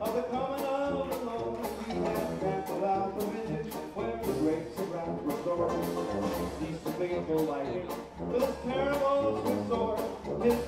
of the common of the Lord. we have trampled out the vision where the grapes are wrapped with. These faithful lights those terrible swift swords, his